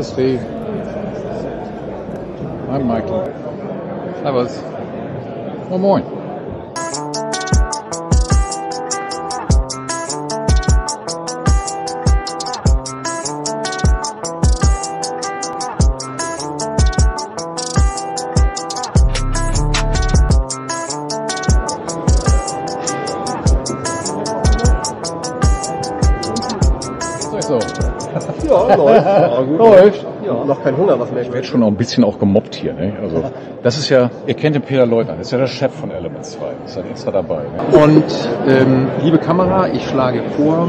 Hi, Steve. I'm Michael. Hi, Buzz. One more. So. Ja, läuft. Ja, gut. Läuft. Ja, noch kein Hunger, was mehr. Ich werde schon auch ein bisschen auch gemobbt hier. Ne? Also, das ist ja, ihr kennt den Peter Leutner, das ist ja der Chef von Element 2. Ist halt extra dabei. Ne? Und ähm, liebe Kamera, ich schlage vor,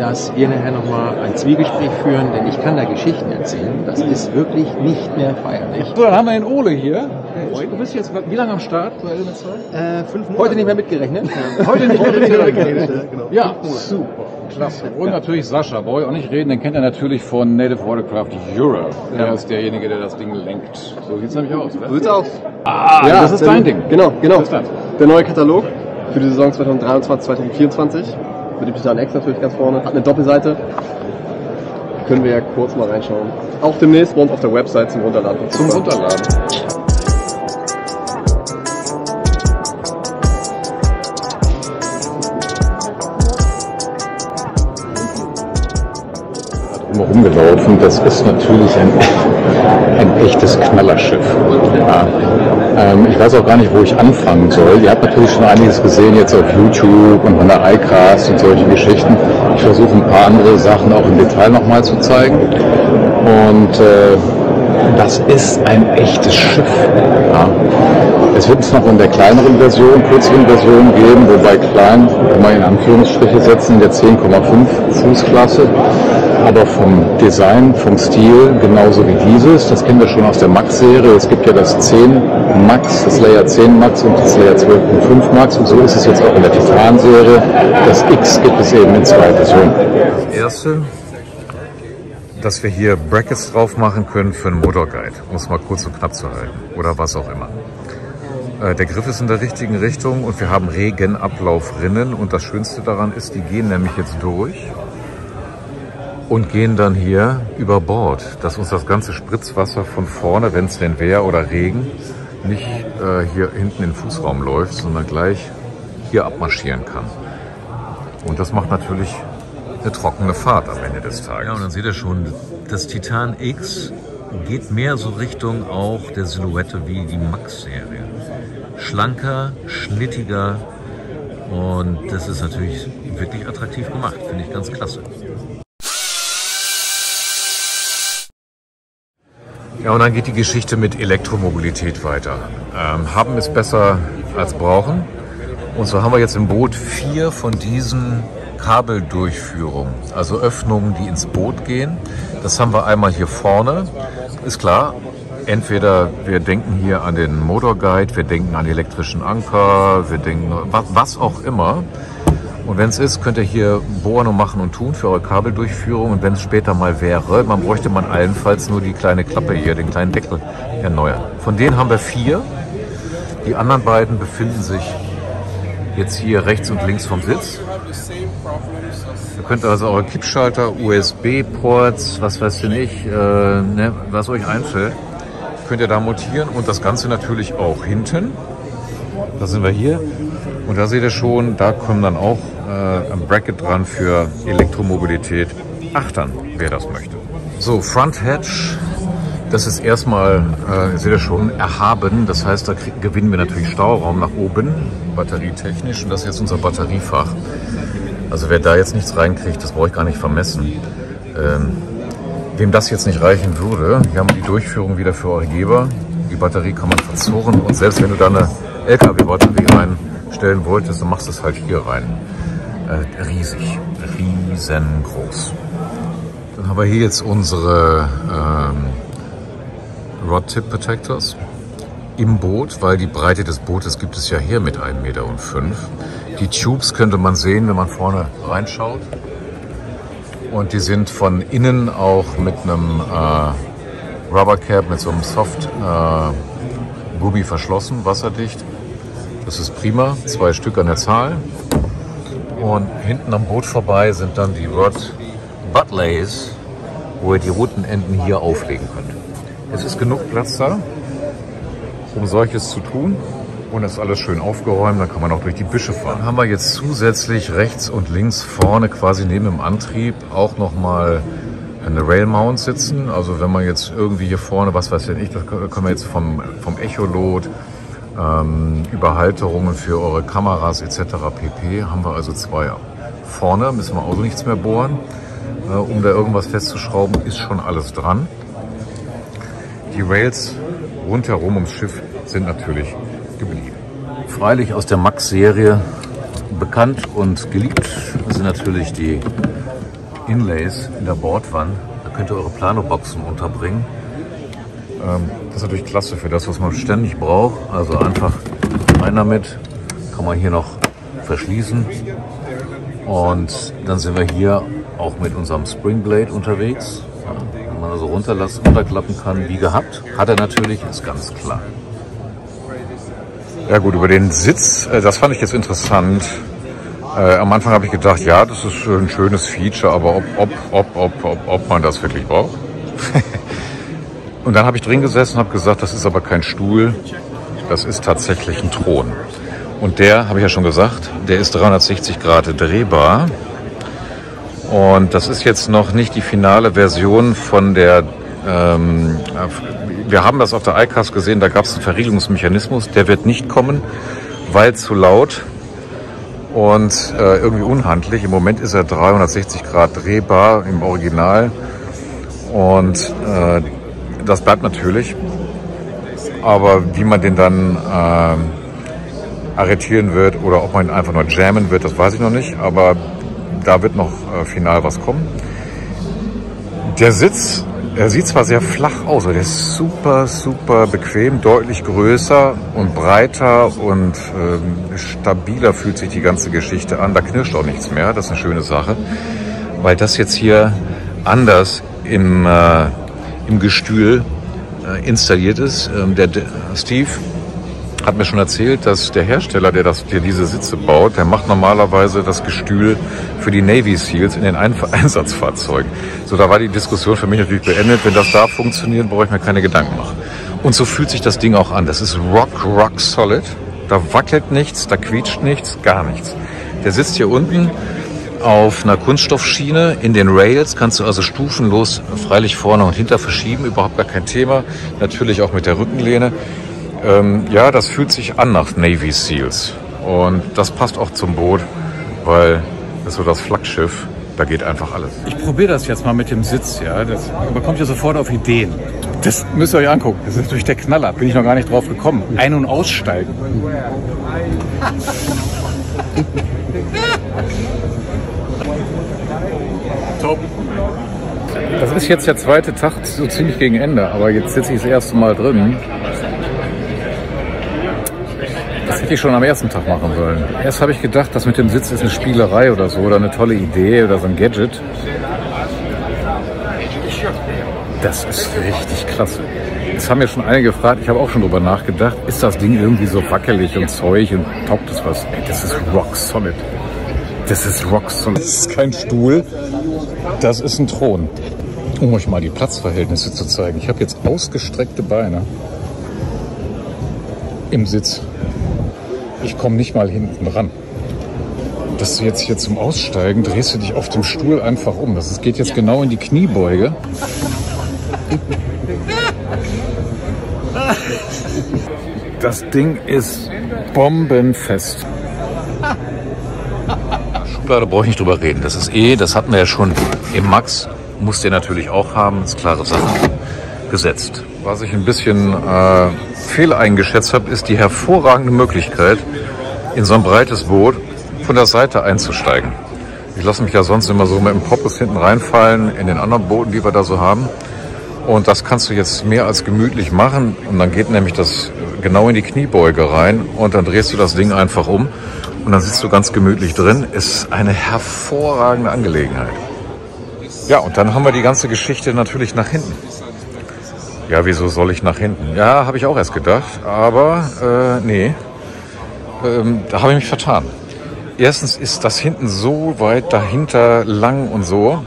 dass wir nachher nochmal ein Zwiegespräch führen, denn ich kann da Geschichten erzählen. Das ist wirklich nicht mehr feierlich. So, dann haben wir den Ole hier. Du bist jetzt wie lange am Start bei Element 2? Äh, fünf Monate. Heute nicht mehr mitgerechnet. Heute nicht Heute nicht mehr mitgerechnet. genau. Ja, super. Klasse. Und natürlich Sascha, brauche ich auch nicht reden, den kennt er natürlich von Native Watercraft Europe. Der ist derjenige, der das Ding lenkt. So sieht's nämlich aus. Oder? So sieht's aus. Ah, das ist dein Ding. Genau, genau. Was ist das? Der neue Katalog für die Saison 2023, 2024. Mit dem Titan X natürlich ganz vorne. Hat eine Doppelseite. Können wir ja kurz mal reinschauen. Auch demnächst bei uns auf der Website zum Runterladen. Zum Runterladen. Rumgelaufen. Das ist natürlich ein, ein echtes Knallerschiff. Ja. Ähm, ich weiß auch gar nicht, wo ich anfangen soll. Ihr habt natürlich schon einiges gesehen jetzt auf YouTube und von der iCast und solche Geschichten. Ich versuche ein paar andere Sachen auch im Detail nochmal zu zeigen. Und äh, das ist ein echtes Schiff. Ja. Es wird es noch in der kleineren Version, kürzeren Version geben, wobei klein, kann man in Anführungsstriche setzen, in der 10,5 Fußklasse. Aber vom Design, vom Stil genauso wie dieses. Das kennen wir schon aus der Max-Serie. Es gibt ja das 10 Max, das Layer 10 Max und das Layer 12.5 Max. Und so ist es jetzt auch in der Titan-Serie. Das X gibt es eben in zwei Versionen. Erste, dass wir hier Brackets drauf machen können für einen Motorguide, um es mal kurz und knapp zu halten oder was auch immer. Äh, Der Griff ist in der richtigen Richtung und wir haben Regenablaufrinnen und das Schönste daran ist, die gehen nämlich jetzt durch und gehen dann hier über Bord, dass uns das ganze Spritzwasser von vorne, wenn es denn wäre oder Regen, nicht äh, hier hinten in den Fußraum läuft, sondern gleich hier abmarschieren kann. Und das macht natürlich eine trockene Fahrt am Ende des Tages. Ja, und dann seht ihr schon, das Titan X geht mehr so Richtung auch der Silhouette wie die Max-Serie. Schlanker, schnittiger und das ist natürlich wirklich attraktiv gemacht, finde ich ganz klasse. Ja, und dann geht die Geschichte mit Elektromobilität weiter. Ähm, haben ist besser als brauchen. Und so haben wir jetzt im Boot vier von diesen Kabeldurchführungen, also Öffnungen, die ins Boot gehen. Das haben wir einmal hier vorne. Ist klar, entweder wir denken hier an den Motorguide, wir denken an elektrischen Anker, wir denken was, was auch immer. Und wenn es ist, könnt ihr hier bohren und machen und tun für eure Kabeldurchführung. Und wenn es später mal wäre, man bräuchte man allenfalls nur die kleine Klappe hier, den kleinen Deckel erneuern. Von denen haben wir vier. Die anderen beiden befinden sich jetzt hier rechts und links vom Sitz. Ihr könnt also eure Kippschalter, USB-Ports, was weiß ich nicht, äh, ne, was euch einfällt, könnt ihr da montieren und das Ganze natürlich auch hinten. Da sind wir hier. Und da seht ihr schon, da kommen dann auch äh, ein Bracket dran für Elektromobilität. Achtern, wer das möchte. So, Front Hatch, das ist erstmal, äh, seht ihr schon, erhaben. Das heißt, da gewinnen wir natürlich Stauraum nach oben, batterietechnisch. Und das ist jetzt unser Batteriefach. Also wer da jetzt nichts reinkriegt, das brauche ich gar nicht vermessen. Ähm, wem das jetzt nicht reichen würde, hier haben wir die Durchführung wieder für eure Geber. Die Batterie kann man verzurren und selbst wenn du da eine LKW-Batterie reinstellen wolltest, dann machst du es halt hier rein. Äh, riesig, riesengroß. Dann haben wir hier jetzt unsere ähm, Rod Tip Protectors im Boot, weil die Breite des Bootes gibt es ja hier mit 1,05 Meter. Die Tubes könnte man sehen, wenn man vorne reinschaut. Und die sind von innen auch mit einem äh, Rubbercap, mit so einem Soft äh, Gummi verschlossen, wasserdicht. Das ist prima, zwei Stück an der Zahl. Und hinten am Boot vorbei sind dann die Rod Buttlays wo ihr die roten Enden hier auflegen könnt. Es ist genug Platz da, um solches zu tun. Und es ist alles schön aufgeräumt, dann kann man auch durch die Büsche fahren. Dann haben wir jetzt zusätzlich rechts und links vorne quasi neben dem Antrieb auch nochmal eine Rail Mount sitzen. Also wenn man jetzt irgendwie hier vorne, was weiß ich, das können wir jetzt vom, vom Echolot, ähm, Überhalterungen für eure Kameras etc. pp. haben wir also zwei. Vorne müssen wir auch nichts mehr bohren. Äh, um da irgendwas festzuschrauben, ist schon alles dran. Die Rails rundherum ums Schiff sind natürlich geblieben. Freilich aus der Max-Serie bekannt und geliebt sind natürlich die Inlays in der Bordwand. Da könnt ihr eure Planoboxen unterbringen. Ähm, das ist natürlich klasse für das, was man ständig braucht. Also einfach rein damit. Kann man hier noch verschließen. Und dann sind wir hier auch mit unserem Springblade unterwegs. Wenn man also runterlassen, runterklappen kann, wie gehabt. Hat er natürlich, ist ganz klar. Ja gut, über den Sitz, äh, das fand ich jetzt interessant. Äh, am Anfang habe ich gedacht, ja, das ist ein schönes Feature, aber ob, ob, ob, ob, ob, ob man das wirklich braucht? und dann habe ich drin gesessen und habe gesagt, das ist aber kein Stuhl, das ist tatsächlich ein Thron. Und der, habe ich ja schon gesagt, der ist 360 Grad drehbar. Und das ist jetzt noch nicht die finale Version von der ähm, wir haben das auf der ICAS gesehen, da gab es einen Verriegelungsmechanismus, der wird nicht kommen, weil zu laut und äh, irgendwie unhandlich. Im Moment ist er 360 Grad drehbar im Original und äh, das bleibt natürlich. Aber wie man den dann äh, arretieren wird oder ob man ihn einfach nur jammen wird, das weiß ich noch nicht. Aber da wird noch äh, final was kommen. Der Sitz er sieht zwar sehr flach aus, aber der ist super, super bequem, deutlich größer und breiter und ähm, stabiler fühlt sich die ganze Geschichte an. Da knirscht auch nichts mehr, das ist eine schöne Sache, weil das jetzt hier anders im, äh, im Gestühl äh, installiert ist. Ähm, der, der Steve hat mir schon erzählt, dass der Hersteller, der, das, der diese Sitze baut, der macht normalerweise das Gestühl für die Navy Seals in den Einsatzfahrzeugen. So, da war die Diskussion für mich natürlich beendet. Wenn das da funktioniert, brauche ich mir keine Gedanken machen. Und so fühlt sich das Ding auch an. Das ist rock, rock solid. Da wackelt nichts, da quietscht nichts, gar nichts. Der sitzt hier unten auf einer Kunststoffschiene in den Rails, kannst du also stufenlos freilich vorne und hinter verschieben, überhaupt gar kein Thema. Natürlich auch mit der Rückenlehne. Ähm, ja, das fühlt sich an nach Navy Seals. Und das passt auch zum Boot, weil das ist so das Flaggschiff. Da geht einfach alles. Ich probiere das jetzt mal mit dem Sitz. Ja, das bekommt ihr sofort auf Ideen. Das müsst ihr euch angucken. Das ist natürlich der Knaller. Bin ich noch gar nicht drauf gekommen. Ein- und aussteigen. Top. Das ist jetzt der zweite Tag, so ziemlich gegen Ende. Aber jetzt sitze ich das erste Mal drin. Das hätte ich schon am ersten Tag machen sollen. Erst habe ich gedacht, das mit dem Sitz ist eine Spielerei oder so oder eine tolle Idee oder so ein Gadget. Das ist richtig klasse. Das haben mir schon einige gefragt. Ich habe auch schon drüber nachgedacht. Ist das Ding irgendwie so wackelig und Zeug und taugt das was? Ey, das ist rock solid. Das ist rock solid. Das ist kein Stuhl. Das ist ein Thron. Um euch mal die Platzverhältnisse zu zeigen. Ich habe jetzt ausgestreckte Beine im Sitz. Ich komme nicht mal hinten ran. Dass du jetzt hier zum Aussteigen drehst du dich auf dem Stuhl einfach um. Das geht jetzt genau in die Kniebeuge. Das Ding ist bombenfest. Schublade brauche ich nicht drüber reden. Das ist eh, das hatten wir ja schon im Max. Muss der natürlich auch haben, ist klare Sache. Gesetzt. Was ich ein bisschen äh, fehl eingeschätzt habe, ist die hervorragende Möglichkeit, in so ein breites Boot von der Seite einzusteigen. Ich lasse mich ja sonst immer so mit dem Poppes hinten reinfallen in den anderen Booten, die wir da so haben. Und das kannst du jetzt mehr als gemütlich machen. Und dann geht nämlich das genau in die Kniebeuge rein und dann drehst du das Ding einfach um und dann sitzt du ganz gemütlich drin. Ist eine hervorragende Angelegenheit. Ja, und dann haben wir die ganze Geschichte natürlich nach hinten. Ja, wieso soll ich nach hinten? Ja, habe ich auch erst gedacht, aber äh, nee, ähm, da habe ich mich vertan. Erstens ist das hinten so weit dahinter lang und so,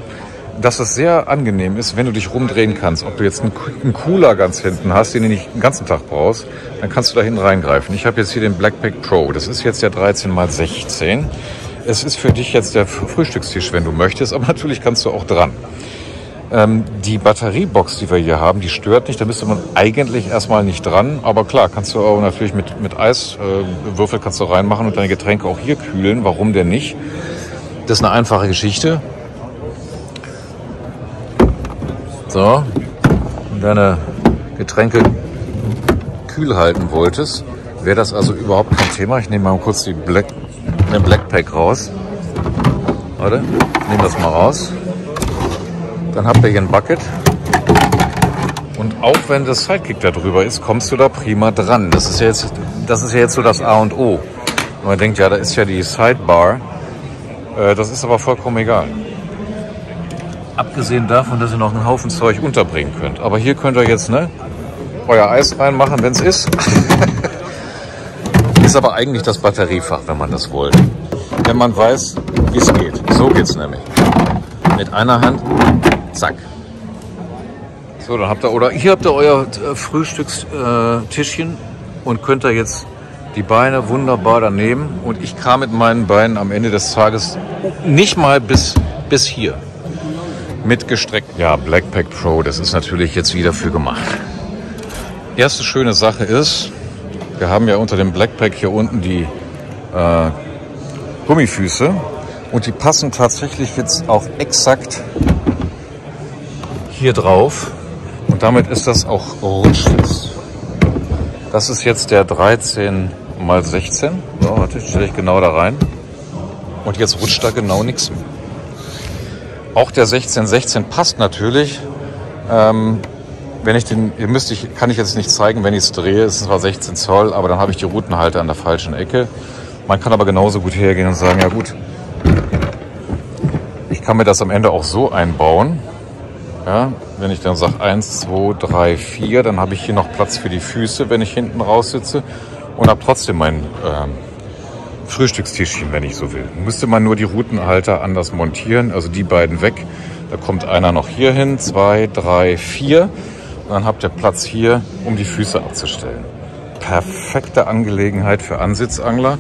dass es sehr angenehm ist, wenn du dich rumdrehen kannst. Ob du jetzt einen, Cooler ganz hinten hast, den du nicht den ganzen Tag brauchst, dann kannst du da hinten reingreifen. Ich habe jetzt hier den Blackpack Pro. Das ist jetzt der 13 x 16. Es ist für dich jetzt der Frühstückstisch, wenn du möchtest, aber natürlich kannst du auch dran. Ähm, die Batteriebox, die wir hier haben, die stört nicht. Da müsste man eigentlich erstmal nicht dran. Aber klar, kannst du auch natürlich mit, mit Eiswürfel äh, kannst du reinmachen und deine Getränke auch hier kühlen. Warum denn nicht? Das ist eine einfache Geschichte. So, wenn deine Getränke kühl halten wolltest, wäre das also überhaupt kein Thema. Ich nehme mal kurz die Black, den Blackpack raus. Warte, ich nehme das mal raus. Dann habt ihr hier ein Bucket. Und auch wenn das Sidekick da drüber ist, kommst du da prima dran. Das ist ja jetzt, das ist ja jetzt so das A und O. Und man denkt, ja, da ist ja die Sidebar. Äh, das ist aber vollkommen egal. Abgesehen davon, dass ihr noch einen Haufen Zeug unterbringen könnt. Aber hier könnt ihr jetzt ne, euer Eis reinmachen, wenn es ist. ist aber eigentlich das Batteriefach, wenn man das wollte. Wenn man weiß, wie es geht. So geht es nämlich. Mit einer Hand, zack. So, dann habt ihr, oder hier habt ihr euer äh, Frühstückstischchen äh, und könnt da jetzt die Beine wunderbar daneben. Und ich kam mit meinen Beinen am Ende des Tages nicht mal bis, bis hier mitgestreckt. Ja, Blackpack Pro, das ist natürlich jetzt wieder für gemacht. Erste schöne Sache ist, wir haben ja unter dem Blackpack hier unten die äh, Gummifüße und die passen tatsächlich jetzt auch exakt hier drauf und damit ist das auch rutschfest. Das ist jetzt der 13 mal 16. So, warte, stelle ich genau da rein. Und jetzt rutscht da genau nichts mehr. Auch der 1616 passt natürlich. Ähm, wenn ich den, ihr müsst ich, kann ich jetzt nicht zeigen, wenn ich es drehe, es ist zwar 16 Zoll, aber dann habe ich die Routenhalter an der falschen Ecke. Man kann aber genauso gut hergehen und sagen, ja gut, ich kann mir das am Ende auch so einbauen. Ja, wenn ich dann sage 1, 2, 3, 4, dann habe ich hier noch Platz für die Füße, wenn ich hinten raus sitze und habe trotzdem mein ähm, Frühstückstischchen, wenn ich so will. Müsste man nur die Routenhalter anders montieren, also die beiden weg. Da kommt einer noch hier hin, zwei, drei, vier. Und dann habt ihr Platz hier, um die Füße abzustellen. Perfekte Angelegenheit für Ansitzangler,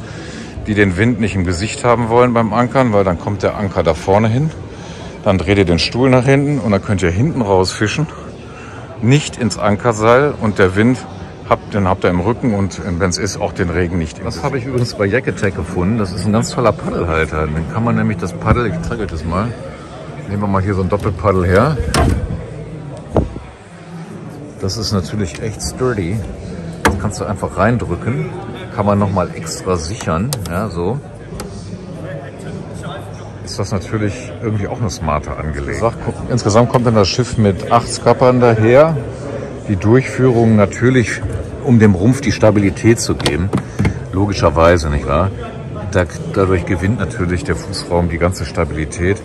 die den Wind nicht im Gesicht haben wollen beim Ankern, weil dann kommt der Anker da vorne hin. Dann dreht ihr den Stuhl nach hinten und dann könnt ihr hinten raus fischen. Nicht ins Ankerseil und der Wind habt, den habt ihr im Rücken und wenn es ist, auch den Regen nicht im Das habe ich übrigens bei Yakatech gefunden. Das ist ein ganz toller Paddelhalter. Dann kann man nämlich das Paddel, ich zeige euch das mal. Nehmen wir mal hier so ein Doppelpaddel her. Das ist natürlich echt sturdy. Das kannst du einfach reindrücken. Kann man nochmal extra sichern. Ja, so. Ist das natürlich irgendwie auch eine smarte Angelegenheit. Insgesamt kommt dann das Schiff mit acht Skappern daher die Durchführung natürlich, um dem Rumpf die Stabilität zu geben. Logischerweise, nicht wahr? Da, dadurch gewinnt natürlich der Fußraum die ganze Stabilität.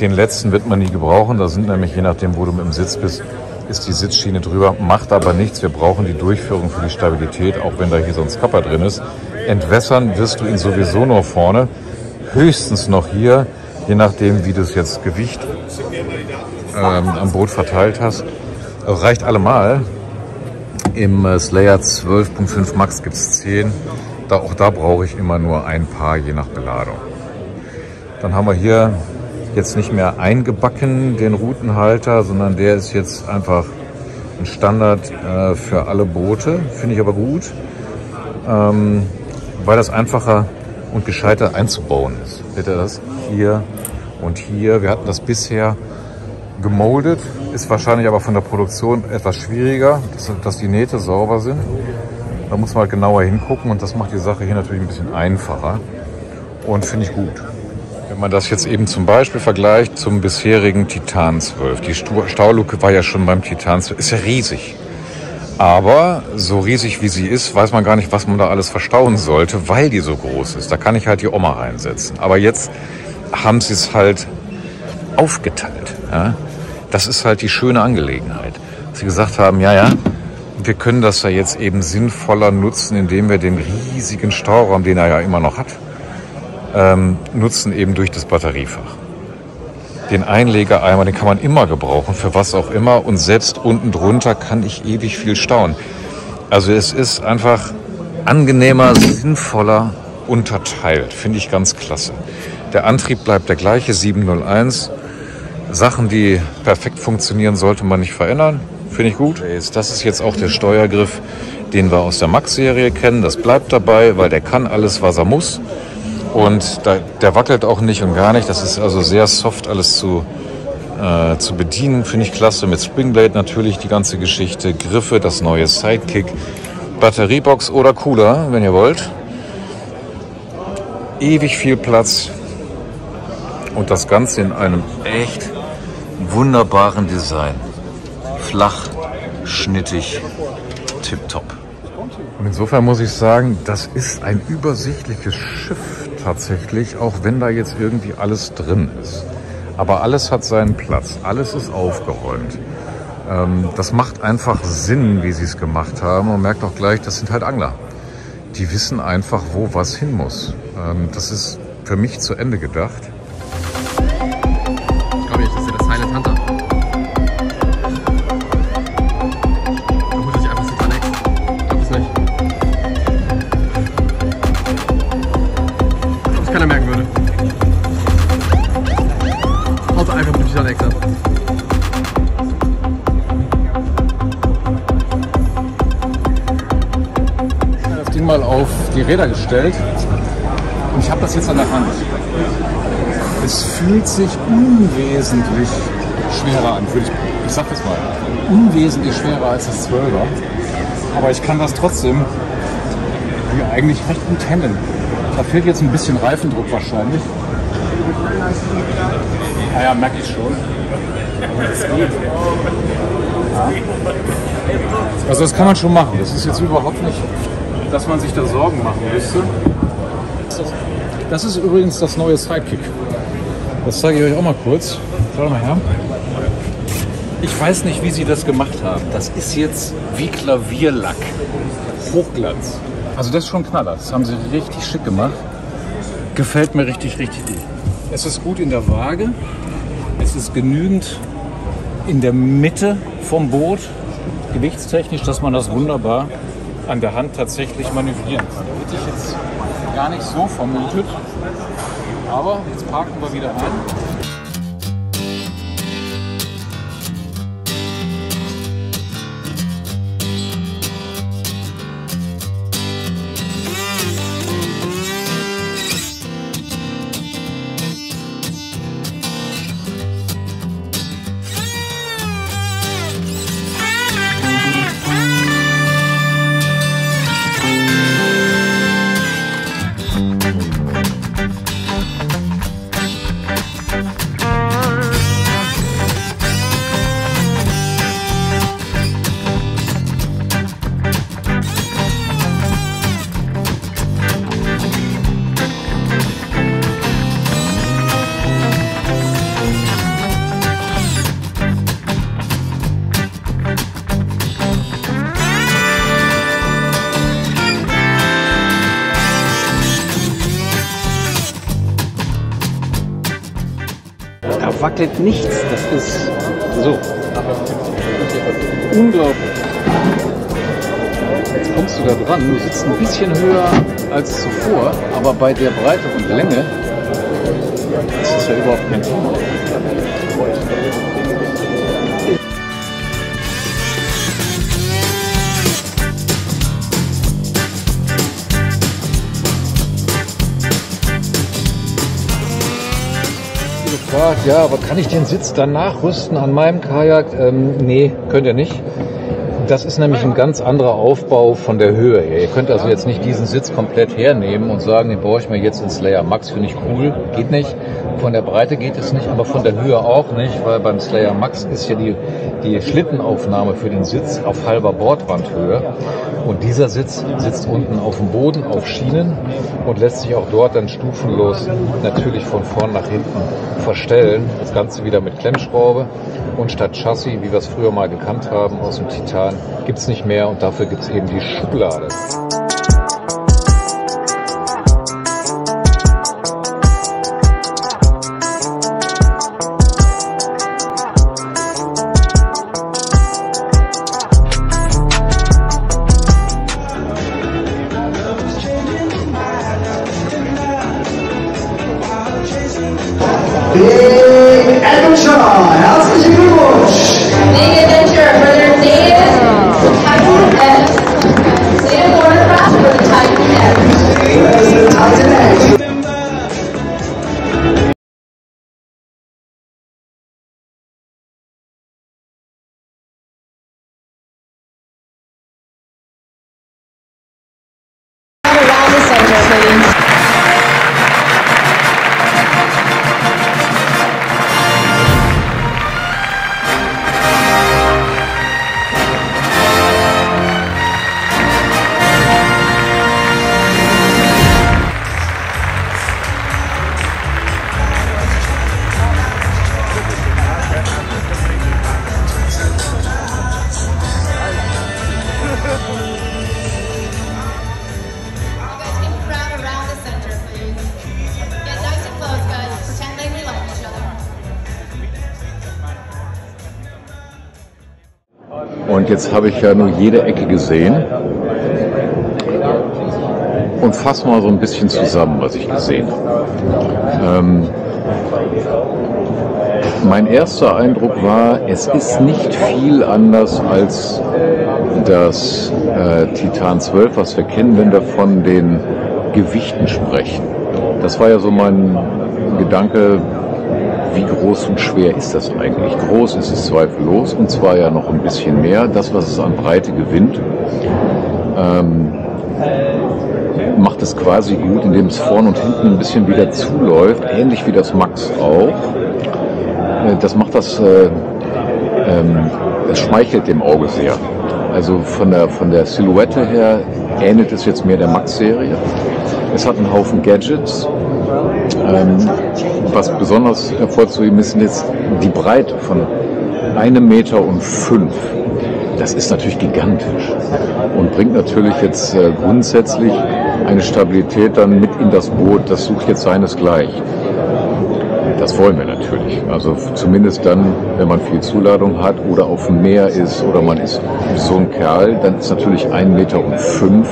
Den letzten wird man nie gebrauchen. Da sind nämlich, je nachdem, wo du mit dem Sitz bist, ist die Sitzschiene drüber. Macht aber nichts. Wir brauchen die Durchführung für die Stabilität, auch wenn da hier so ein Skapper drin ist. Entwässern wirst du ihn sowieso nur vorne. Höchstens noch hier, je nachdem, wie du es jetzt Gewicht ähm, am Boot verteilt hast reicht allemal. Im äh, Slayer 12.5 Max gibt es 10. Da, auch da brauche ich immer nur ein paar, je nach Beladung. Dann haben wir hier jetzt nicht mehr eingebacken, den Routenhalter, sondern der ist jetzt einfach ein Standard äh, für alle Boote. Finde ich aber gut, ähm, weil das einfacher und gescheiter einzubauen ist. Ihr das? Hier und hier. Wir hatten das bisher gemoldet, ist wahrscheinlich aber von der Produktion etwas schwieriger, dass, dass die Nähte sauber sind. Da muss man halt genauer hingucken und das macht die Sache hier natürlich ein bisschen einfacher und finde ich gut. Wenn man das jetzt eben zum Beispiel vergleicht zum bisherigen Titan 12. Die Stauluke war ja schon beim Titan 12, ist ja riesig. Aber so riesig wie sie ist, weiß man gar nicht, was man da alles verstauen sollte, weil die so groß ist. Da kann ich halt die Oma reinsetzen. Aber jetzt haben sie es halt aufgeteilt. Ja? das ist halt die schöne Angelegenheit. Sie gesagt haben, ja, ja, wir können das ja jetzt eben sinnvoller nutzen, indem wir den riesigen Stauraum, den er ja immer noch hat, ähm, nutzen eben durch das Batteriefach. Den Einlegeeimer, den kann man immer gebrauchen, für was auch immer. Und selbst unten drunter kann ich ewig viel stauen. Also es ist einfach angenehmer, sinnvoller unterteilt. Finde ich ganz klasse. Der Antrieb bleibt der gleiche, 701. Sachen, die perfekt funktionieren, sollte man nicht verändern. Finde ich gut. Das ist jetzt auch der Steuergriff, den wir aus der Max-Serie kennen. Das bleibt dabei, weil der kann alles, was er muss. Und da, der wackelt auch nicht und gar nicht. Das ist also sehr soft alles zu, äh, zu bedienen. Finde ich klasse. Mit Springblade natürlich die ganze Geschichte. Griffe, das neue Sidekick. Batteriebox oder Cooler, wenn ihr wollt. Ewig viel Platz. Und das Ganze in einem echt wunderbaren Design. Flach, schnittig, tipptopp. Und insofern muss ich sagen, das ist ein übersichtliches Schiff tatsächlich, auch wenn da jetzt irgendwie alles drin ist. Aber alles hat seinen Platz, alles ist aufgeräumt. Ähm, das macht einfach Sinn, wie sie es gemacht haben. Man merkt auch gleich, das sind halt Angler. Die wissen einfach, wo was hin muss. Ähm, das ist für mich zu Ende gedacht. Das Ding mal auf die Räder gestellt und ich habe das jetzt an der Hand. Es fühlt sich unwesentlich schwerer an, ich, ich sag das mal, unwesentlich schwerer als das 12er. Aber ich kann das trotzdem wie eigentlich recht gut handeln. Da fehlt jetzt ein bisschen Reifendruck wahrscheinlich. Naja, merke ich schon. Das geht. Ja. Also das kann man schon machen. Das ist jetzt überhaupt nicht, dass man sich da Sorgen machen müsste. Das ist übrigens das neue Sidekick. Das zeige ich euch auch mal kurz. Schau mal her. Ich weiß nicht, wie sie das gemacht haben. Das ist jetzt wie Klavierlack. Hochglanz. Also das ist schon Knaller. Das haben sie richtig schick gemacht. Gefällt mir richtig, richtig gut. Es ist gut in der Waage. Es ist genügend in der Mitte vom Boot, gewichtstechnisch, dass man das wunderbar an der Hand tatsächlich manövrieren kann. Hätte ich jetzt gar nicht so vermutet. Aber jetzt parken wir wieder ein. Wackelt nichts. Das ist so. Unglaublich. Jetzt kommst du da dran. Du sitzt ein bisschen höher als zuvor, aber bei der Breite und Länge ist das ja überhaupt kein Thema. Gefragt, ja, aber kann ich den Sitz dann nachrüsten an meinem Kajak? Ähm, nee, könnt ihr nicht. Das ist nämlich ein ganz anderer Aufbau von der Höhe her. Ihr könnt also jetzt nicht diesen Sitz komplett hernehmen und sagen, den baue ich mir jetzt ins Slayer Max, finde ich cool. Geht nicht. Von der Breite geht es nicht, aber von der Höhe auch nicht, weil beim Slayer Max ist ja die, die Schlittenaufnahme für den Sitz auf halber Bordwandhöhe. Und dieser Sitz sitzt unten auf dem Boden, auf Schienen und lässt sich auch dort dann stufenlos natürlich von vorn nach hinten verstellen. Das Ganze wieder mit Klemmschraube. Und statt Chassis, wie wir es früher mal gekannt haben, aus dem Titan, gibt es nicht mehr und dafür gibt es eben die Schublade. Amém. Jetzt habe ich ja nur jede Ecke gesehen. Und fass mal so ein bisschen zusammen, was ich gesehen habe. Ähm, mein erster Eindruck war, es ist nicht viel anders als das äh, Titan 12, was wir kennen, wenn wir von den Gewichten sprechen. Das war ja so mein Gedanke, wie groß und schwer ist das eigentlich? Groß ist es zweifellos und zwar ja noch ein bisschen mehr. Das, was es an Breite gewinnt, ähm, macht es quasi gut, indem es vorne und hinten ein bisschen wieder zuläuft, ähnlich wie das Max auch. Äh, Das macht das, äh, ähm, es schmeichelt dem Auge sehr. Also von der, von der Silhouette her ähnelt es jetzt mehr der Max-Serie. Es hat einen Haufen Gadgets. Ähm, was besonders hervorzuheben ist, jetzt die Breite von einem Meter und fünf. Das ist natürlich gigantisch und bringt natürlich jetzt äh, grundsätzlich eine Stabilität dann mit in das Boot. Das sucht jetzt seinesgleichen. Das wollen wir natürlich. Also zumindest dann, wenn man viel Zuladung hat oder auf dem Meer ist oder man ist so ein Kerl, dann ist natürlich ein Meter und fünf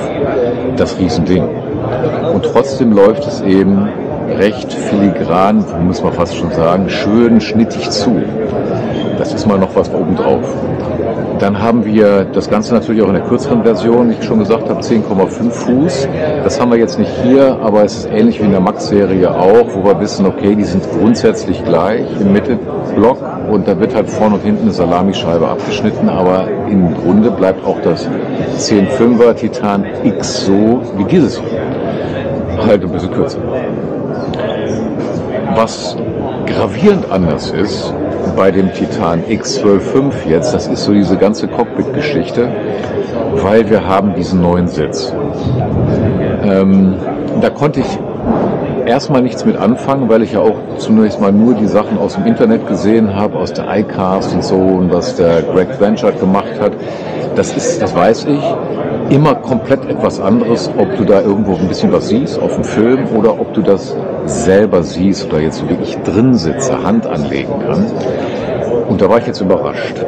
das Riesending. Und trotzdem läuft es eben recht filigran, muss man fast schon sagen, schön schnittig zu. Das ist mal noch was obendrauf. Dann haben wir das Ganze natürlich auch in der kürzeren Version, wie ich schon gesagt habe, 10,5 Fuß. Das haben wir jetzt nicht hier, aber es ist ähnlich wie in der Max-Serie auch, wo wir wissen, okay, die sind grundsätzlich gleich im Mittelblock und da wird halt vorne und hinten eine Salamischeibe abgeschnitten, aber im Grunde bleibt auch das 10,5er Titan X so wie dieses. Halt ein bisschen kürzer. Was gravierend anders ist bei dem Titan X125 jetzt, das ist so diese ganze Cockpit-Geschichte, weil wir haben diesen neuen Sitz. Ähm, da konnte ich erstmal nichts mit anfangen, weil ich ja auch zunächst mal nur die Sachen aus dem Internet gesehen habe, aus der iCast und so und was der Greg Blanchard gemacht hat. Das ist, das weiß ich, immer komplett etwas anderes, ob du da irgendwo ein bisschen was siehst auf dem Film oder ob du das selber siehst oder jetzt wirklich drin sitze, Hand anlegen kann. Und da war ich jetzt überrascht.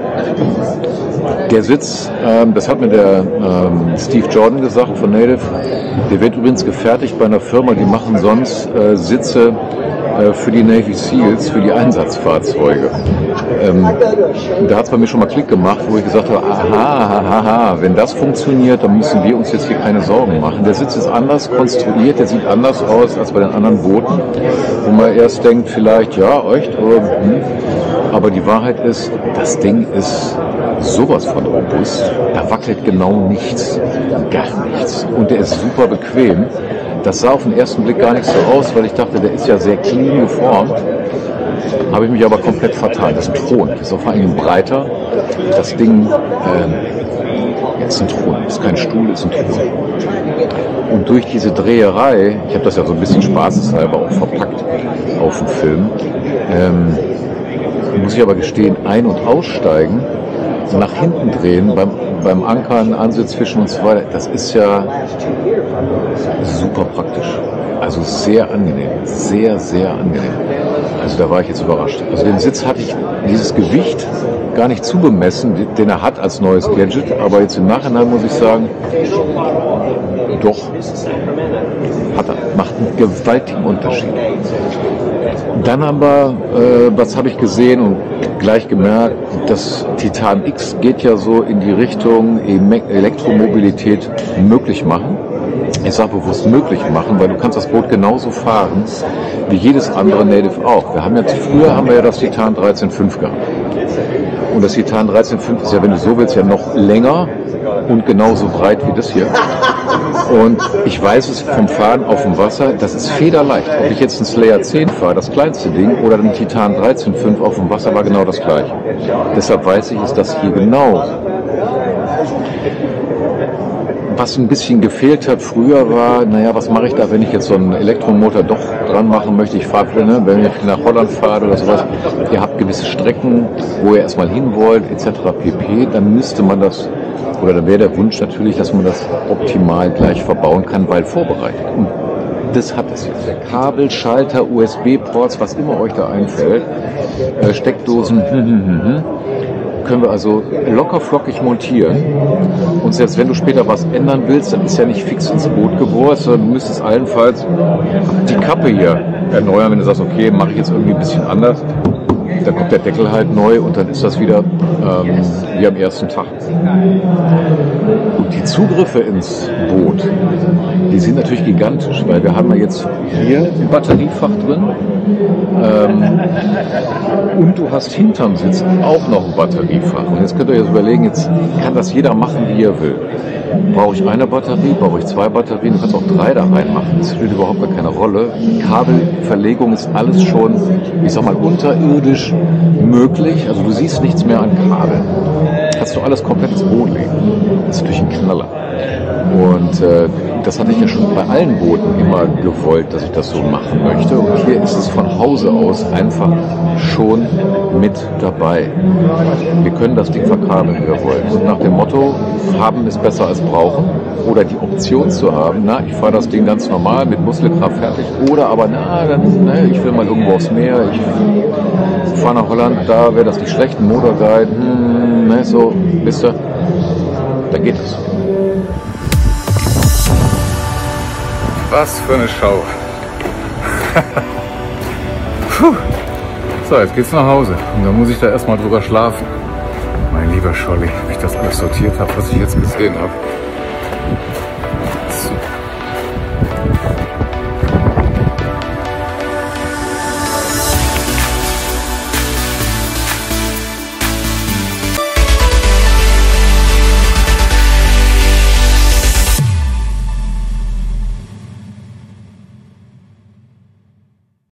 Der Sitz, ähm, das hat mir der ähm, Steve Jordan gesagt von Native, der wird übrigens gefertigt bei einer Firma, die machen sonst äh, Sitze für die Navy Seals, für die Einsatzfahrzeuge. Ähm, da hat es bei mir schon mal Klick gemacht, wo ich gesagt habe, aha, aha, wenn das funktioniert, dann müssen wir uns jetzt hier keine Sorgen machen. Der Sitz ist anders konstruiert, der sieht anders aus als bei den anderen Booten, wo man erst denkt, vielleicht, ja, echt, aber, hm. aber die Wahrheit ist, das Ding ist sowas von robust, da wackelt genau nichts, gar nichts. Und der ist super bequem. Das sah auf den ersten Blick gar nicht so aus, weil ich dachte, der ist ja sehr clean geformt. Habe ich mich aber komplett vertan. Das thront, das ist vor allem breiter. Das Ding ähm, ja, ist ein Thron, ist kein Stuhl, ist ein Thron. Und durch diese Dreherei, ich habe das ja so ein bisschen spaßeshalber auch verpackt auf dem Film, ähm, muss ich aber gestehen, ein- und aussteigen, nach hinten drehen, beim, beim Ankern, Ansitzfischen und so weiter, das ist ja super praktisch. Also sehr angenehm, sehr, sehr angenehm. Also da war ich jetzt überrascht. Also den Sitz hatte ich, dieses Gewicht gar nicht zugemessen, den er hat als neues Gadget, aber jetzt im Nachhinein muss ich sagen, doch, hat er, macht einen gewaltigen Unterschied. Dann haben wir, äh, was habe ich gesehen und gleich gemerkt, das Titan X geht ja so in die Richtung Elektromobilität möglich machen. ich sage bewusst möglich machen, weil du kannst das Boot genauso fahren wie jedes andere Native auch. Wir haben jetzt, früher haben wir ja das Titan 13.5 gehabt. Und das Titan 13.5 ist ja, wenn du so willst, ja noch länger und genauso breit wie das hier. Und ich weiß es vom Fahren auf dem Wasser, das ist federleicht. Ob ich jetzt ein Slayer 10 fahre, das kleinste Ding, oder ein Titan 13.5 auf dem Wasser war genau das gleiche. Deshalb weiß ich, ist das hier genau was ein bisschen gefehlt hat früher war, naja, was mache ich da, wenn ich jetzt so einen Elektromotor doch dran machen möchte? Ich fahre, ne, wenn ich nach Holland fahre oder sowas, ihr habt gewisse Strecken, wo ihr erstmal hin wollt, etc. pp., dann müsste man das, oder dann wäre der Wunsch natürlich, dass man das optimal gleich verbauen kann, weil vorbereitet. Und das hat es jetzt. Der Kabel, Schalter, USB-Ports, was immer euch da einfällt, äh, Steckdosen, können wir also locker flockig montieren. Und selbst wenn du später was ändern willst, dann ist ja nicht fix ins Boot gebohrt, sondern du müsstest allenfalls die Kappe hier erneuern, wenn du sagst, okay, mache ich jetzt irgendwie ein bisschen anders. Dann kommt der Deckel halt neu und dann ist das wieder ähm, wie am ersten Tag. Und die Zugriffe ins Boot, die sind natürlich gigantisch, weil wir haben ja jetzt hier ein Batteriefach drin ähm, und du hast hinterm Sitz auch noch ein Batteriefach. Und jetzt könnt ihr euch überlegen, jetzt kann das jeder machen, wie er will. Brauche ich eine Batterie, brauche ich zwei Batterien, du kannst auch drei da reinmachen. Das spielt überhaupt gar keine Rolle. Kabelverlegung ist alles schon, ich sag mal, unterirdisch möglich. Also du siehst nichts mehr an Kabeln. Kannst du alles komplett ins Boot legen. Das ist natürlich ein Knaller. Und äh, das hatte ich ja schon bei allen Booten immer gewollt, dass ich das so machen möchte. Und hier ist es von Hause aus einfach schon mit dabei. Wir können das Ding verkabeln, wie wir wollen. Und nach dem Motto, haben ist besser als brauchen. Oder die Option zu haben, na, ich fahre das Ding ganz normal mit Muskelkraft fertig. Oder aber, na, dann, ne, ich will mal irgendwo aufs Meer, ich fahre nach Holland, da wäre das nicht schlecht, ein Motorguide, hm, ne, so, wisst ihr, da geht es. Was für eine. Puh. So, jetzt geht's nach Hause. Und dann muss ich da erstmal drüber schlafen. Mein lieber Scholli, wie ich das alles sortiert habe, was ich jetzt gesehen habe.